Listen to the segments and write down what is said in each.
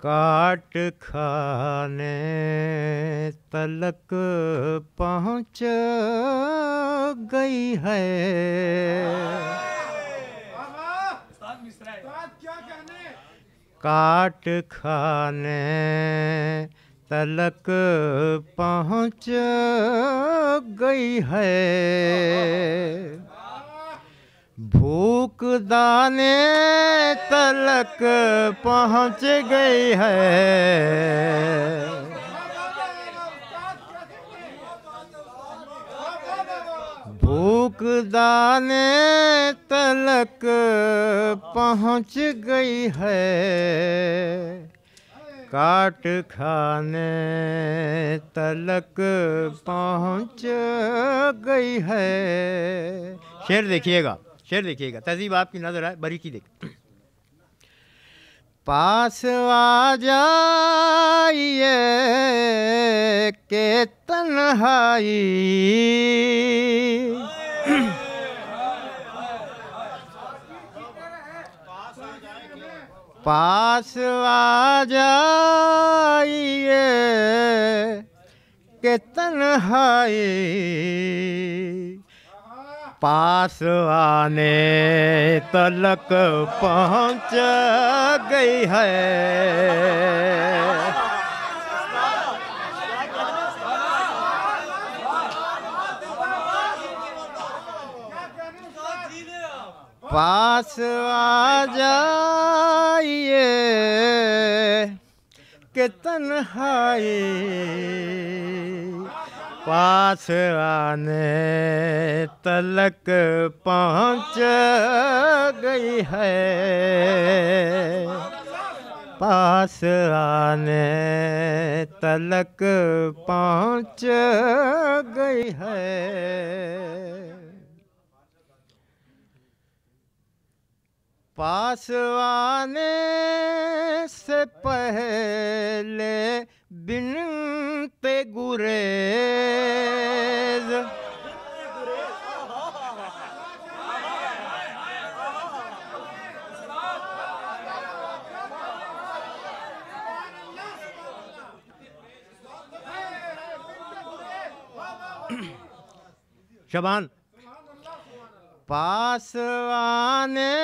काट खाने तलक पहुँच गई है काट खाने तलक पहुँच गई है दाने तलक पहुँच गई है। भूख दाने तलक पहुँच गई है। काट खाने तलक पहुँच गई है। शेर देखिएगा। शेर देखिएगा, तहजीब आपकी नज़र आए बरी की देख। पास आ जाइए के तन्हाई। पास आ जाइए के तन्हाई। पास आने तलक पहुँच गई है पास आ जाइए के तन्हाई पास आने तलक पहुँच गई है। पास आने तलक पहुँच गई है। पास आने से पहले शबान। पास आने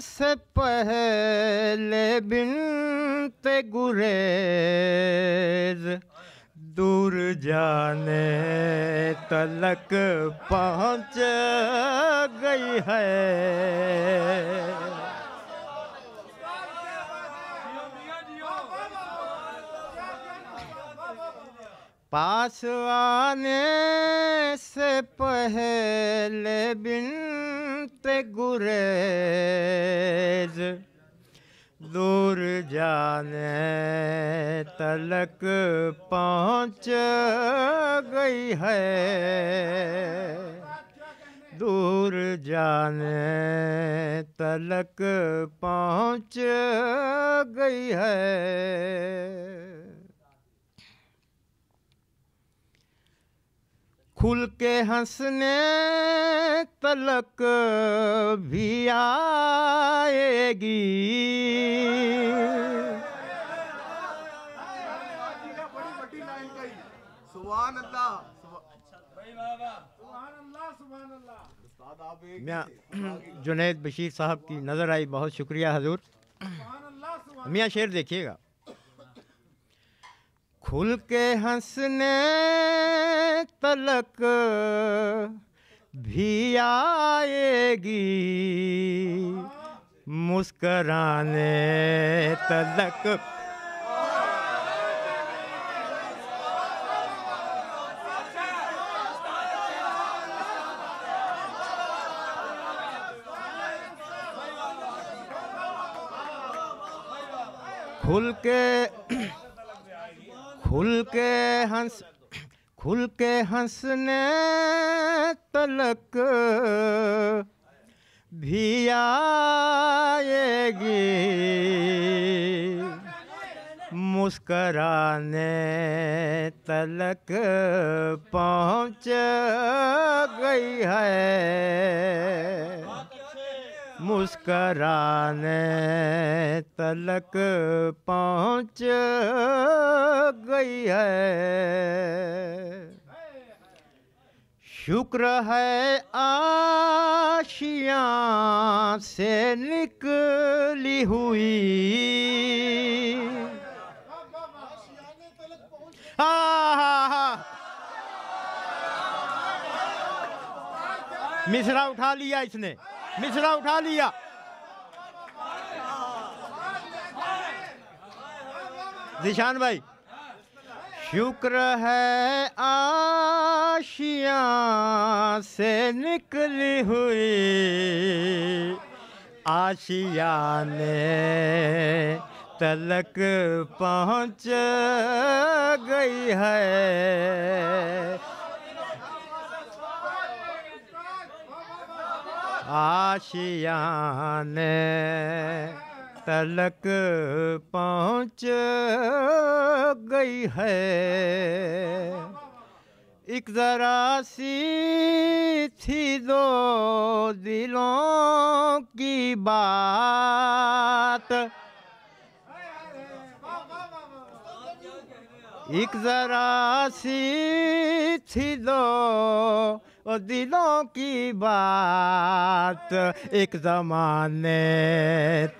से पहले बिनते गुरेज दूर जाने तलक पहुँच गई है। पास आने से पहले बिनते गुरेज, दूर जाने तलक पहुँच गई है। दूर जाने तलक पहुँच गई है। खुल के हंसने तलक भी आएगी। सुभान अल्लाह मियाँ जुनैद बशीर साहब की नज़र आई बहुत शुक्रिया हजूर। मियाँ शेर देखिएगा। खुल के हंसने तलक भी आएगी। मुस्कराने तलक। खुल के खुल के हंस खुल के हंसने तलक भी आएगी। मुस्कराने तलक पहुँच गई है। मुस्कराने तलक पहुँच गई है। शुक्र है आशिया से निकली हुई। हा हा हा मिश्रा उठा लिया इसने। मिश्रा उठा लिया। जिशान भाई, शुक्र है आशिया से निकली हुई, आशिया ने तलक पहुँच गई है। आशिया ने तलक पहुँच गई है। एक ज़रा सी थी दो दिलों की बात। एक ज़रा सी थी दो और दिलों की बात। एक ज़माने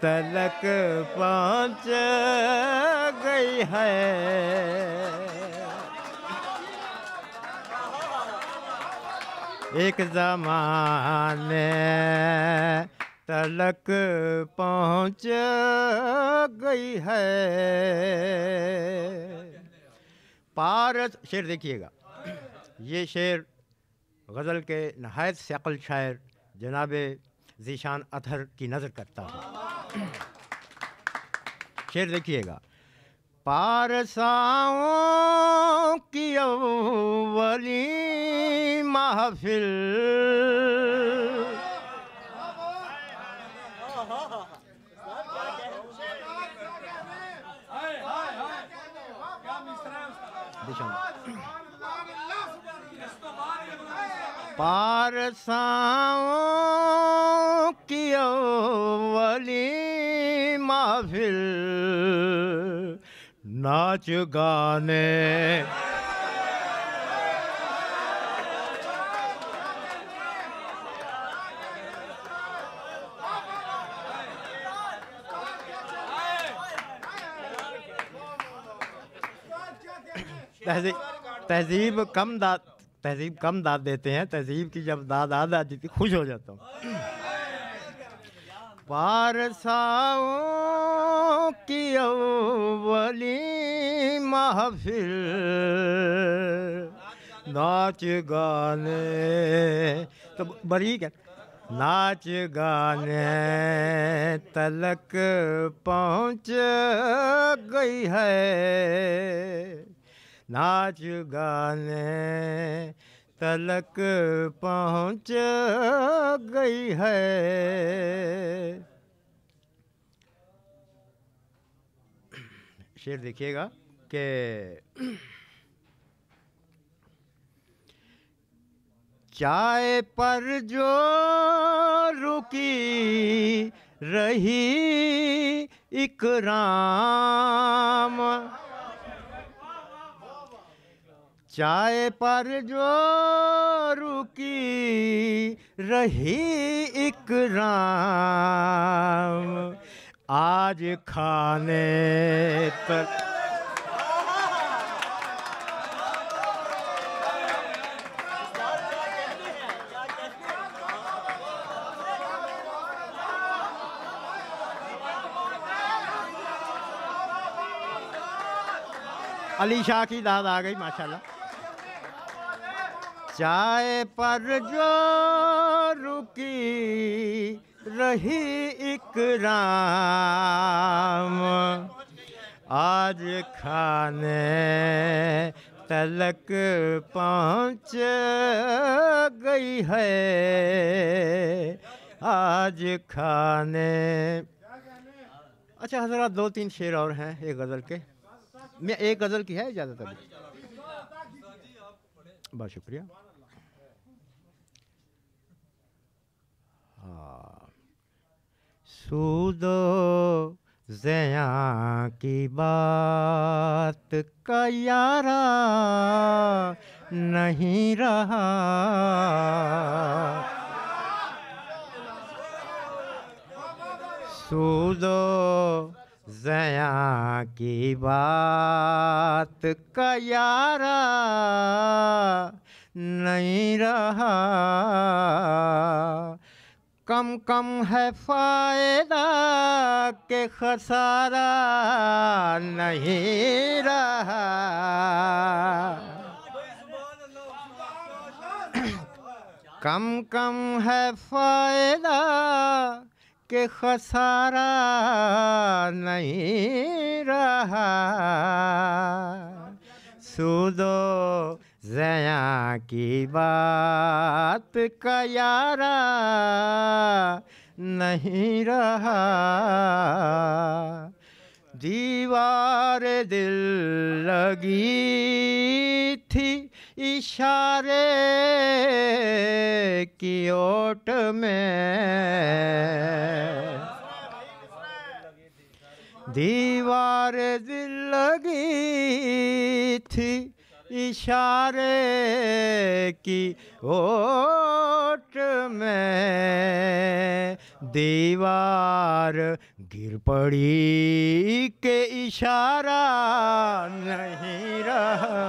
तलक पहुँच गई है। एक ज़माने तलक पहुँच गई है। पारस, शेर देखिएगा। ये शेर गज़ल के नहायत शक्ल शायर जनाब जीशान अतहर की नज़र करता हूँ। शेर देखिएगा। पारसाओं की अवली महफिल पारसाओं की अव्वली महफिल नाच गाने तहजीब तहजीब कम दाद तहजीब कम दाद देते हैं, तहजीब की जब दाद आ जाती थी खुश हो जाता हूँ। पारसाओं की अव्वली महफिल, नाच गाने तो बड़ी क्या? नाच गाने तलक पहुँच गई है। नाच गाने तलक पहुँच गई है। शेर देखिएगा कि चाय पर जो रुकी रही इकराम चाय पर जो रुकी रही इकराम आज खाने पर अली शाह की दाद आ गई, माशाल्लाह। चाय पर जो रुकी रही इकराम आज खाने तलक पहुँच गई है। आज खाने। अच्छा हजरा दो तीन शेर और हैं एक गज़ल के। मैं एक गज़ल की है ज़्यादातर बहुत शुक्रिया। सूदो जया की बात का यारा नहीं रहा। सूदो जया की बात का यारा नहीं रहा। कम कम है फ़ायदा के खसारा नहीं रहा। कम कम है फ़ायदा के खसारा नहीं रहा। सूदो जया की बात का यारा नहीं रहा। दीवार दिल लगी थी इशारे की ओट में। दीवार दिल लगी थी इशारे की ओट में। दीवार गिर पड़ी के इशारा नहीं रहा।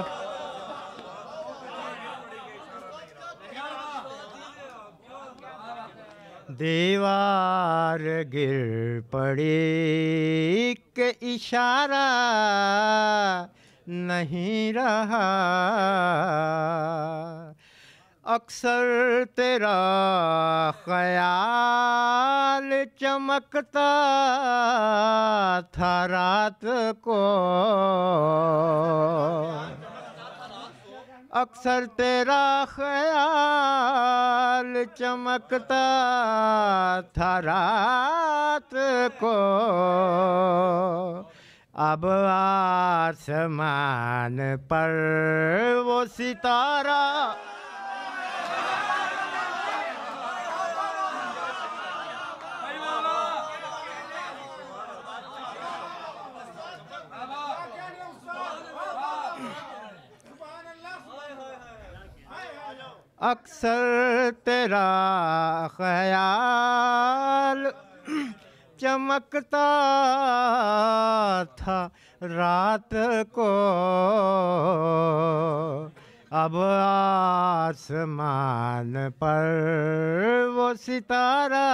दीवार गिर पड़ी के इशारा नहीं रहा। अक्सर तेरा ख्याल चमकता था रात को। अक्सर तेरा ख्याल चमकता था रात को। अब आसमान पर वो सितारा। अक्सर तेरा ख्याल चमकता था रात को। अब आसमान पर वो सितारा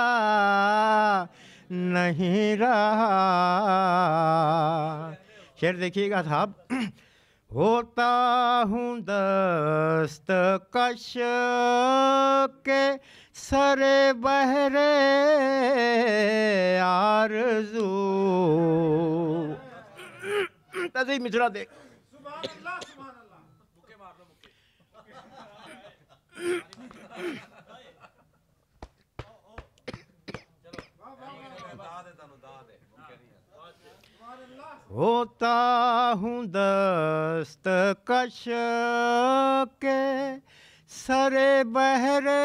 नहीं रहा। शेर देखिएगा साहब होता हूँ दस्त कश के सरे बहरे। तभी मिश्रा देख होता हूँ दस्त कश के सरे बहरे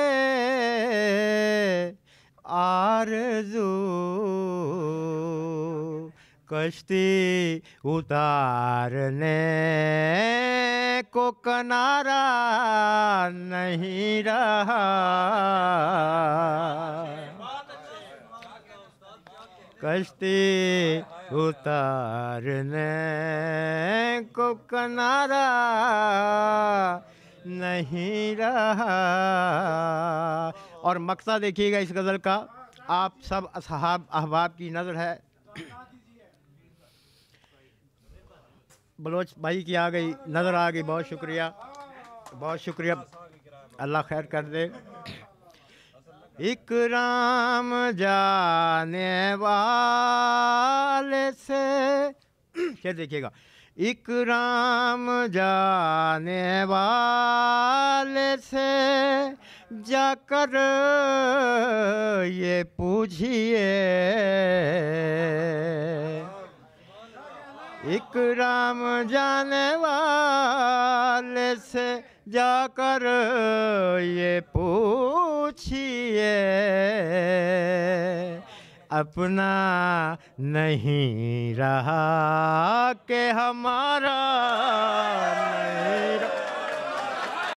आरज़ू। कश्ती उतारने को किनारा नहीं रहा। कश्ती उतारने को किनारा नहीं रहा। और मकसद देखिएगा इस गज़ल का, आप सब असहाब अहबाब की नज़र है बलोच भाई की आ गई, नज़र आ गई, बहुत शुक्रिया। बहुत शुक्रिया। अल्लाह खैर कर दे। इकराम जाने वाले से क्या देखिएगा। इकराम जाने वाले से जाकर ये पूछिए। इकराम जाने वाले से जाकर ये पूछिए अपना नहीं रहा के हमारा